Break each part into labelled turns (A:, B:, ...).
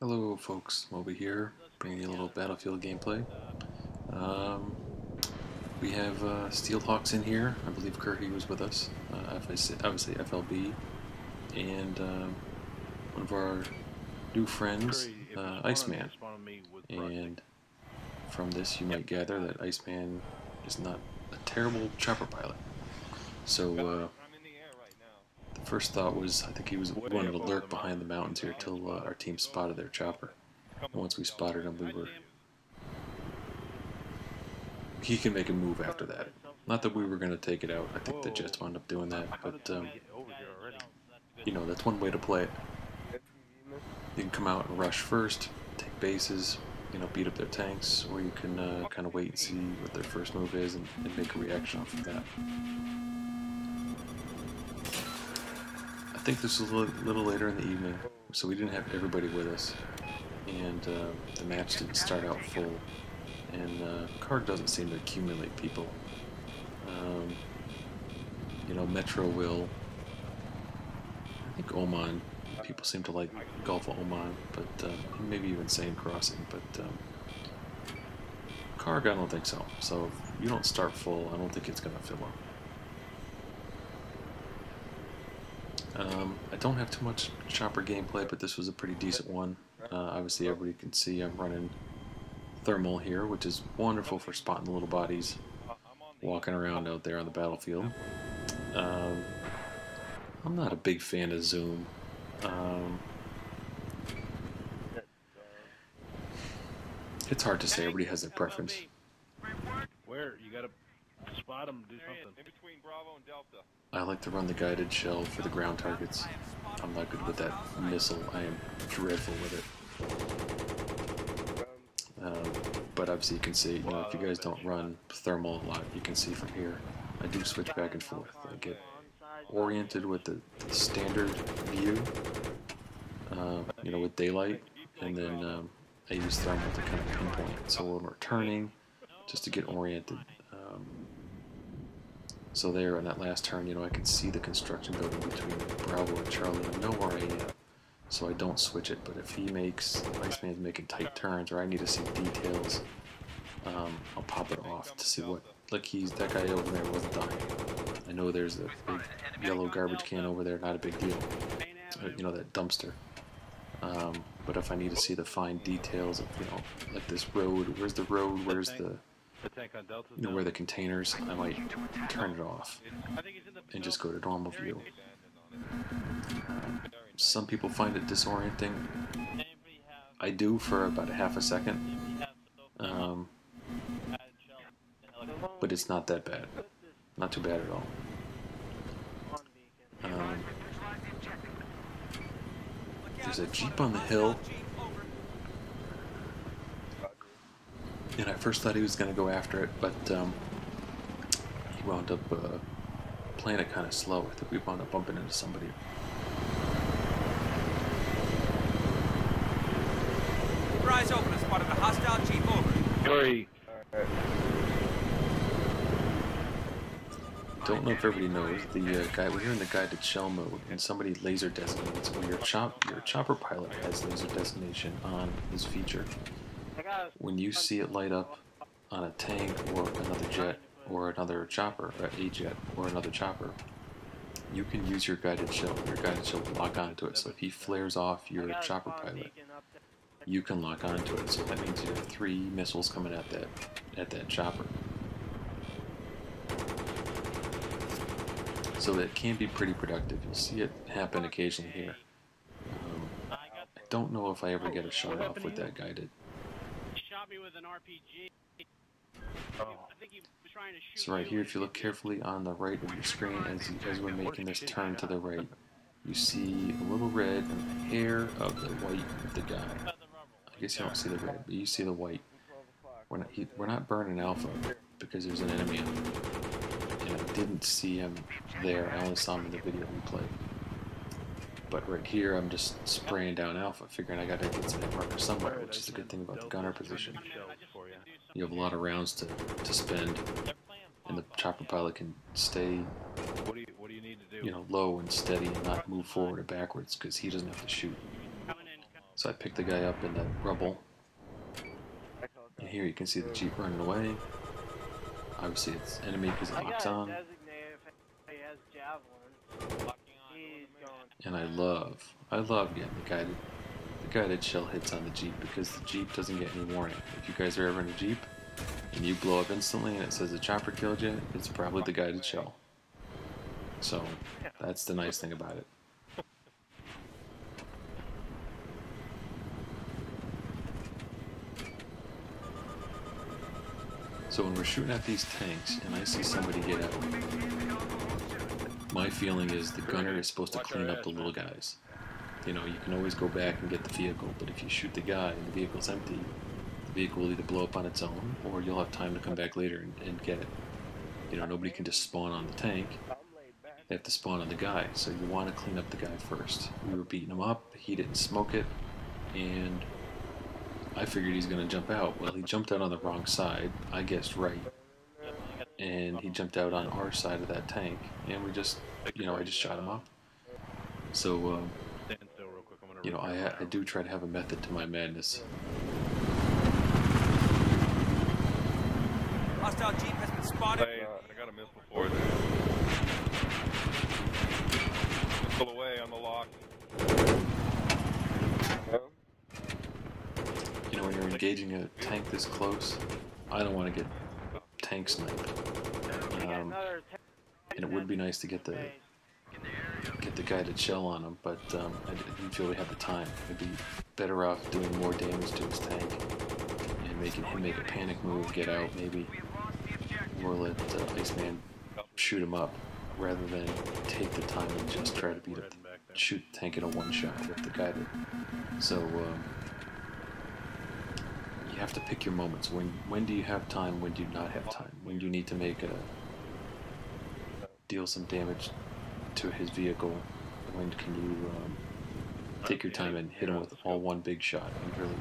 A: Hello folks, Moby here, bringing you a little Battlefield gameplay. Um, we have uh, Steelhawks in here, I believe Kirby was with us, uh, obviously FLB, and um, one of our new friends, uh, Iceman. And from this you might gather that Iceman is not a terrible chopper pilot. So uh, first thought was I think he was wanted to lurk behind the mountains here till uh, our team spotted their chopper. And once we spotted him, we were. He can make a move after that. Not that we were going to take it out. I think the Jets wound up doing that, but um, you know that's one way to play it. You can come out and rush first, take bases, you know, beat up their tanks, or you can uh, kind of wait and see what their first move is and, and make a reaction off of that. Think this was a little, later in the evening, so we didn't have everybody with us, and uh, the match didn't start out full, and uh, Kharg doesn't seem to accumulate people. Um, you know, Metro will. I think Oman. People seem to like Gulf of Oman, but uh, maybe even Seine Crossing. But um, Kharg, I don't think so. So if you don't start full, I don't think it's going to fill up. Um, I don't have too much chopper gameplay, but this was a pretty decent one. Uh, obviously, everybody can see I'm running thermal here, which is wonderful for spotting the little bodies walking around out there on the battlefield. Um, I'm not a big fan of zoom. Um, it's hard to say. Everybody has their preference.
B: Where? You gotta spot them, do something.
C: In between Bravo and Delta.
A: I like to run the guided shell for the ground targets. I'm not good with that missile. I am dreadful with it. Um, but obviously you can see, you know, if you guys don't run thermal a lot, you can see from here. I do switch back and forth. I get oriented with the, the standard view, uh, you know, with daylight, and then um, I use thermal to kind of pinpoint it. So when we're turning, just to get oriented. So there, on that last turn, you know, I can see the construction building between Bravo and Charlie. I know where I am, so I don't switch it. But if he makes, if Iceman's making tight turns, or I need to see details, um, I'll pop it off to see what. Look, he's that guy over there wasn't dying. I know there's a big yellow garbage can over there, not a big deal. Uh, you know that dumpster. Um, but if I need to see the fine details of, you know, like this road, where's the road, where's the,
B: The tank on Delta.
A: you know, where the containers, I might turn it off and just go to normal view. Some people find it disorienting. I do for about a half a second, um, but it's not that bad. Not too bad at all. Um, there's a jeep on the hill, and I first thought he was going to go after it, but um, he wound up uh, playing it kind of slow. I think we wound up bumping into somebody.
D: Your eyes open. I spotted a hostile jeep. Over.
B: Hurry.
A: Don't know if everybody knows the uh, guy. We're here in the guided shell mode, and somebody laser designates. Well, your chop, your chopper pilot has laser designation on his feature. When you see it light up on a tank or another jet or another chopper, a jet or another chopper, you can use your guided shell. Your guided shell will lock onto it. So if he flares off your chopper pilot, you can lock onto it. So that means you have three missiles coming at that at that chopper. So that can be pretty productive. You'll see it happen occasionally here. Um, I don't know if I ever get a shot off with that guided.
E: Shot me with an RPG.
B: Oh.
E: I think he was trying to shoot
A: So right here, if you look carefully on the right of your screen as, you, as we're making this turn to the right, you see a little red and the hair of the white of the guy. I guess you don't see the red, but you see the white. We're not, he, we're not burning alpha because there's an enemy on it. And I didn't see him there. I only saw him in the video replay. But right here, I'm just spraying down alpha, figuring I gotta get some marker somewhere, which is a good thing about the gunner position.
B: You.
A: Have a lot of rounds to, to spend, and the chopper pilot can stay
B: you What do you need to do?
A: you know, low and steady and not move forward or backwards because he doesn't have to shoot. So I picked the guy up in the rubble. And here you can see the Jeep running away. Obviously it's enemy because it locks on.
C: designated if he has javelin. He's going.
A: And I love, I love getting the guided, the guided shell hits on the Jeep because the Jeep doesn't get any warning. If you guys are ever in a Jeep and you blow up instantly and it says the chopper killed you, it's probably the guided shell. So that's the nice thing about it. So when we're shooting at these tanks and I see somebody get out, my feeling is the gunner is supposed to clean up the little guys. You know, you can always go back and get the vehicle, but if you shoot the guy and the vehicle's empty, the vehicle will either blow up on its own or you'll have time to come back later and, and get it. You know, nobody can just spawn on the tank. They have to spawn on the guy, so you want to clean up the guy first. We were beating him up, he didn't smoke it, and I figured he's going to jump out. Well, he jumped out on the wrong side. I guessed right. And he jumped out on our side of that tank, and we just, you know, I just shot him up. So, um,
B: Stand still real quick. I'm gonna
A: you know, I, I do try to have a method to my madness.
D: Hostile Jeep has been spotted.
F: Hey, I got a missile for you. Missile away on the lock.
A: You know, when you're engaging a tank this close, I don't want to get tank
C: got
A: Um, and it would be nice to get the get the guided shell on him, but um, I didn't feel we had the time. I'd be better off doing more damage to his tank and making him make a panic move, get out maybe, or let uh, Iceman shoot him up, rather than take the time and just try to beat up,
B: there.
A: shoot the tank in a one shot with the guided. So um, you have to pick your moments. When when do you have time? When do you not have time? When do you need to make a deal some damage to his vehicle? When can you um, take your time and hit him with all one big shot and really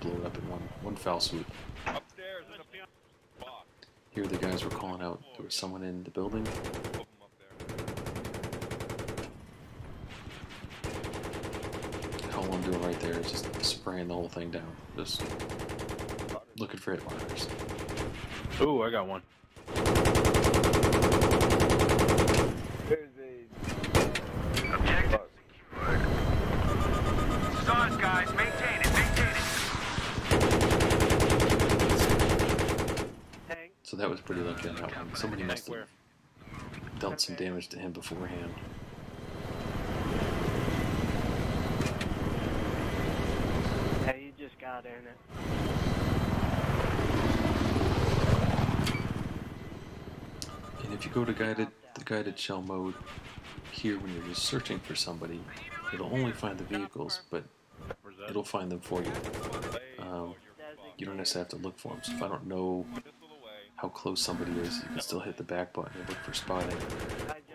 A: blow it up in one one foul swoop?
F: Upstairs, there's a box.
A: Here the guys were calling out there was someone in the building. All I'm doing right there is just spraying the whole thing down. Just looking for hit markers.
B: Ooh, I got one.
D: Objective secured. Stars, guys. Maintain it. Maintain it.
C: tank.
A: So that was pretty lucky on that one. Somebody must have
B: Where?
A: dealt some damage to him beforehand.
C: Yeah, you just got in it.
A: And if you go to guided the guided shell mode here when you're just searching for somebody, it'll only find the vehicles, but it'll find them for you. Um, You don't necessarily have to look for them. So if I don't know how close somebody is, you can still hit the back button and look for spotting.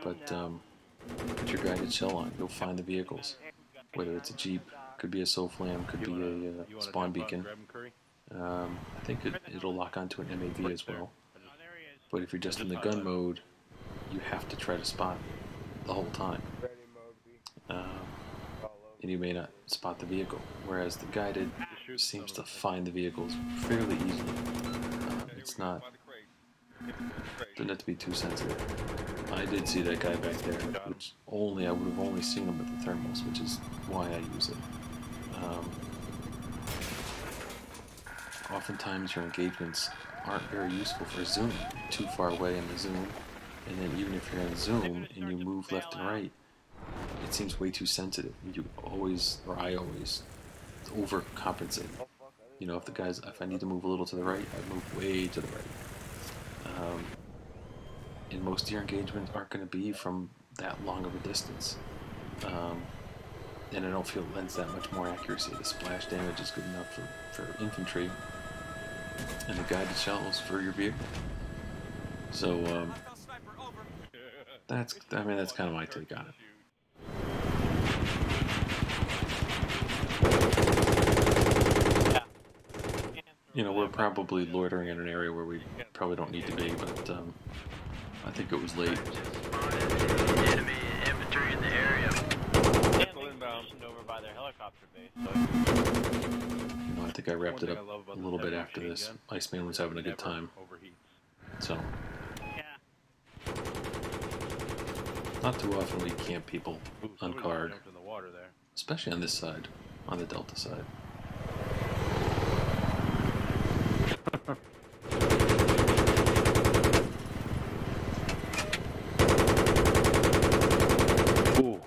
A: But um, put your guided shell on, you'll find the vehicles. Whether it's a jeep, could be a SOFLAM, could be a uh, spawn beacon. Um, I think it, it'll lock onto an MAV as well.
E: Oh, there he is.
A: But if you're just in the gun mode, you have to try to spot the whole time. Um, and you may not spot the vehicle. Whereas the guided seems to
B: some of them.
A: find the vehicles fairly easily. Um, it's not
F: By the crate. Get him in the crate.
A: doesn't have to be too sensitive. I did see that guy back there, which only I would have only seen him with the thermals, which is why I use it. Um, oftentimes your engagements aren't very useful for zoom. You're too far away in the zoom, and then even if you're in zoom and you move left and right, it seems way too sensitive. You always, or I always, overcompensate. You know, if the guys, if I need to move a little to the right, I move way to the right. Um, and most of your engagements aren't going to be from that long of a distance. Um, and I don't feel it lends that much more accuracy. The splash damage is good enough for, for infantry, and the guided shells for your vehicle. So um,
D: Hostile sniper over.
A: that's, I mean, that's kind of my take on it. You know, we're probably loitering in an area where we probably don't need to be, but um, I think it was late.
F: Missile inbound.
C: over by their helicopter base.
A: Think I wrapped it up
B: I love about
A: a little bit after this.
B: gun,
A: Iceman was having a good time,
B: Overheats.
A: so
E: Yeah.
A: not too often we camp people
B: Ooh,
A: on Kharg,
B: jumped in the water there.
A: especially on this side, on the Delta side.
B: Ooh.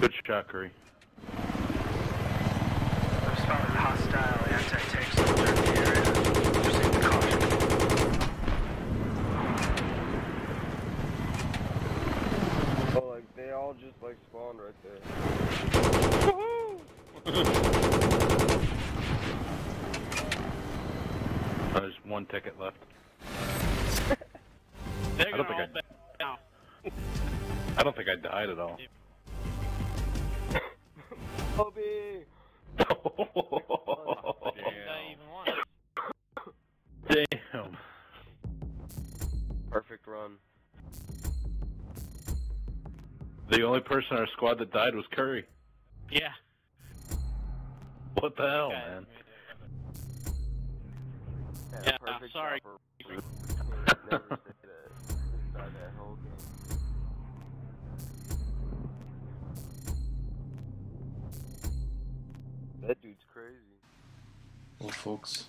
B: Good shot, Curry.
G: I've spotted hostile anti-tank soldier in the area. Proceed with caution.
H: Oh, like they all just like spawned right there.
B: Uh, There's one ticket left.
E: They're
B: I
E: gonna
B: don't think
E: all
B: I-
E: bet now.
B: I don't think I died at all.
H: Bobby!
C: Not even one.
B: Damn.
H: Perfect run.
B: The only person in our squad that died was Curry.
E: Yeah.
B: What the hell,
C: Guys,
B: man?
E: Yeah,
H: perfect
E: sorry.
H: chopper. Never say that. Just died that whole game. That dude's crazy.
A: Well, folks,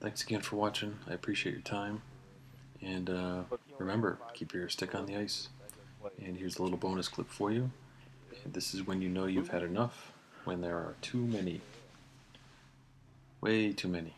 A: thanks again for watching. I appreciate your time. And uh, remember, keep your stick on the ice. And here's a little bonus clip for you. This is when you know you've had enough, when there are too many. Way too many.